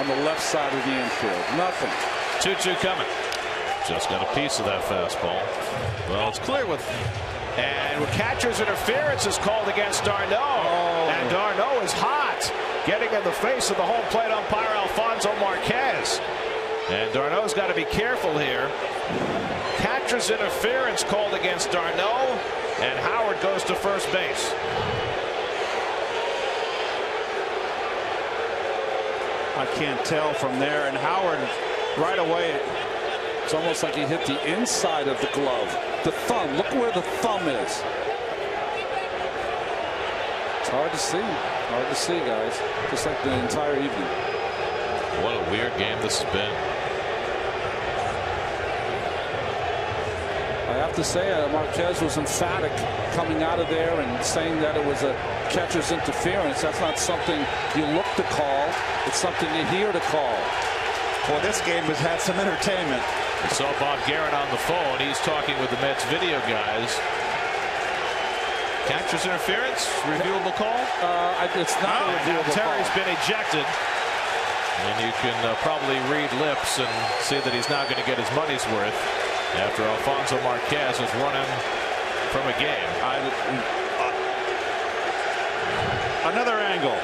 on the left side of the infield. Nothing. 2-2 coming. Just got a piece of that fastball. Well, it's clear with and catcher's interference is called against d'Arnaud. Oh. And d'Arnaud is hot, getting in the face of the home plate umpire Alfonso Marquez. And d'Arnaud's got to be careful here. Catcher's interference called against d'Arnaud, and Howard goes to first base. I can't tell from there. And Howard right away it's almost like he hit the inside of the glove. The thumb. Look where the thumb is. It's hard to see. Hard to see, guys. Just like the entire evening. What a weird game this has been. Have to say, uh, Marquez was emphatic coming out of there and saying that it was a catcher's interference. That's not something you look to call. It's something you hear to call. Well, this game has had some entertainment. We saw Bob Geren on the phone. He's talking with the Mets video guys. Catcher's interference, reviewable call? Uh, it's not oh, a reviewable Terry's call. been ejected. And you can uh, probably read lips and see that he's not going to get his money's worth after Alfonso Marquez is running from a game. I, uh, another angle.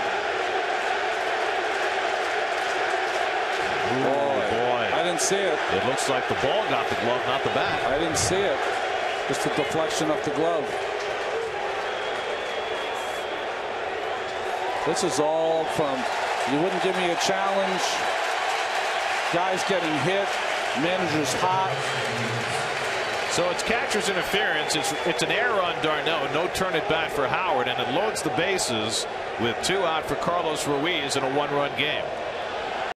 Boy boy. I didn't see it. It looks like the ball got the glove, not the bat. I didn't see it. Just a deflection of the glove. This is all from you wouldn't give me a challenge. Guys getting hit. Manager's hot. So it's catcher's interference. It's, it's an error on d'Arnaud. No turn it back for Howard, and it loads the bases with two out for Carlos Ruiz in a one-run game.